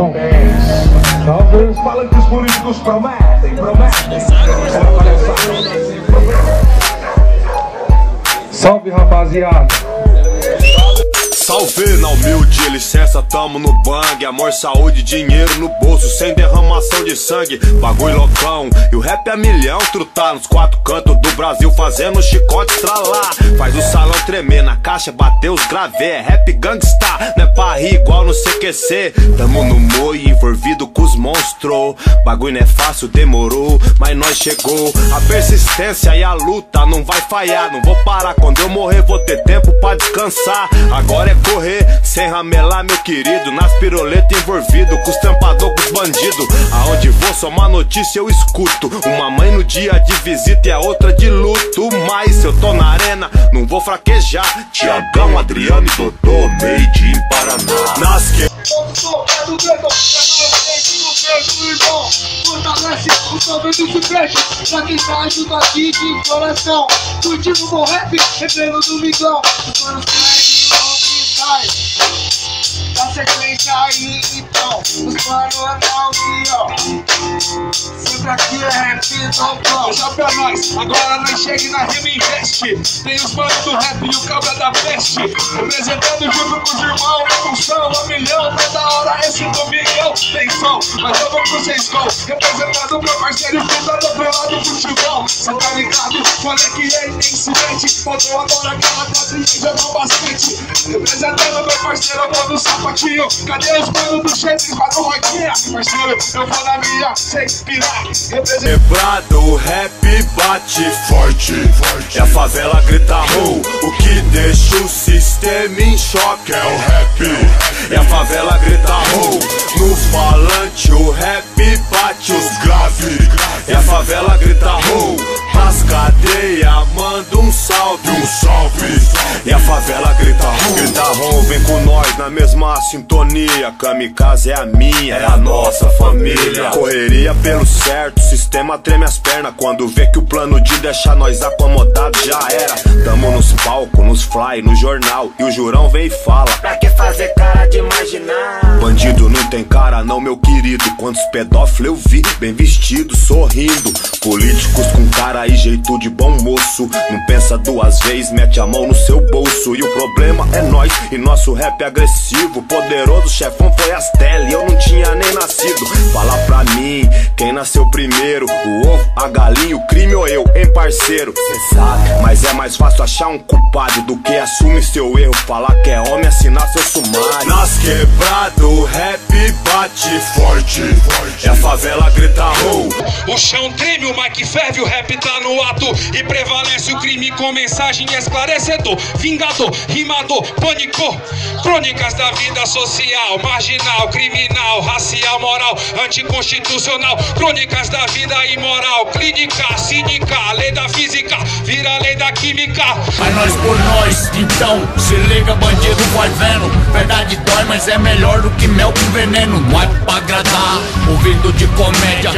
som. Salve. Os palanques políticos prometem, prometem. Salve, rapaziada. Salve na humilde licença, tamo no bang. Amor, saúde, dinheiro no bolso, sem derramação de sangue. Bagulho loucão, e o rap é milhão. Trutar nos quatro cantos do Brasil Fazendo chicote estralar Faz o salão tremer, na caixa bater os gravê. É rap gangsta, não é pra rir igual no CQC Tamo no moio, envolvido com os monstros. Bagulho não é fácil, demorou, mas nós chegou. A persistência e a luta não vai falhar. Não vou parar, quando eu morrer vou ter tempo pra descansar. Agora é correr, sem ramelar, meu querido. Nas piroletas envolvido, com os trampador, com os bandidos. Aonde vou, só uma notícia eu escuto. Uma mãe no dia de visita e a outra de luto. Mas eu tô na arena, não vou fraquejar. Tiagão, Adriano e Dodô, made in Paraná. Nas que. Fortalece o do chupete Pra quem tá junto aqui de coração Curtindo o rap, do migão Os manos sai Da sequência aí então Os mano aqui ó. Sempre aqui é rap não Já pra nós, agora nós chega na rima investe Tem os manos do rap e o cabra da peste. Representando junto com os irmãos. na função A milhão, toda hora esse domingão Tem som, mas eu vou pro seis gol Representando meu parceiro, fundador pro lado do futebol. Cê tá ligado, moleque é intensamente Faltou agora aquela quadrilha jogou bastante. Representando meu parceiro, eu vou no sapatinho. Cadê os manos do Chevy, vai no roquinha Parceiro, eu vou na minha, sem pirar. Quebrado, rap bate forte, forte. E a favela grita rou O que deixa o sistema em choque é o rap. E a favela grita rou No falante o rap bate os grave. E a favela grita rou Nas cadeias manda um salve, um salve. E a favela grita rou Grita rou, vem com nós na mesma sintonia. Kamikaze é a minha, é a nossa família. Correria pelo certo, sistema treme as pernas. Quando vê que o plano de deixar nós acomodados já era. Tamo nos palcos, nos fly, no jornal. E o jurão vem e fala Pra que fazer cara de marginal? Bandido não tem cara não, meu querido. Quantos pedófilos eu vi, bem vestido, sorrindo. Políticos com cara e jeito de bom moço. Não pensa duas vezes, mete a mão no seu bolso. E o problema é nós. E nosso rap agressivo Poderoso chefão foi as tele, eu não tinha nem nascido. Fala pra mim, quem nasceu primeiro? O ovo, a galinha, o crime ou eu, hein parceiro? Cê sabe, mas é mais fácil achar um culpado Do que assumir seu erro, falar que é homem, assinar seu sumário. Nas quebradas o rap bate forte, forte. E a favela grita rou. O chão treme, o mic ferve, o rap tá no ato. E prevalece o crime com mensagem esclarecedor. Vingador, rimador, pânico Crônicas da vida social, marginal, criminal, racial, moral, anticonstitucional Crônicas da vida imoral, clínica, cínica Lei da física, vira lei da química. Mas nós por nós, então se liga bandido vai vendo. Verdade dói, mas é melhor do que mel com veneno. Não é pra agradar, ouvido de comédia